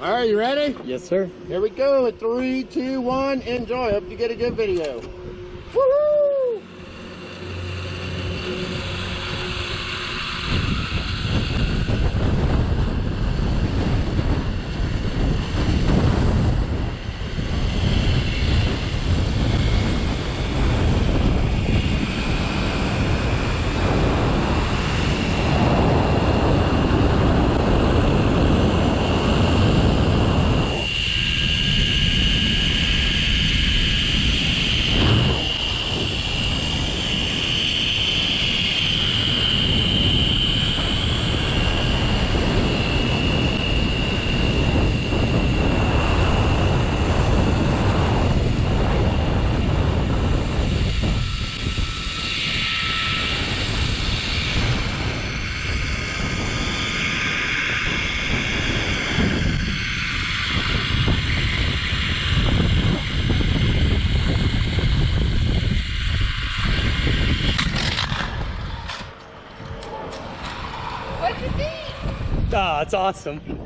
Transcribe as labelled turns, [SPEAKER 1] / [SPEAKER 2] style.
[SPEAKER 1] All right, you ready?
[SPEAKER 2] Yes, sir.
[SPEAKER 1] Here we go. Three, two, one. Enjoy. Hope you get a good video.
[SPEAKER 2] Ah, it's awesome.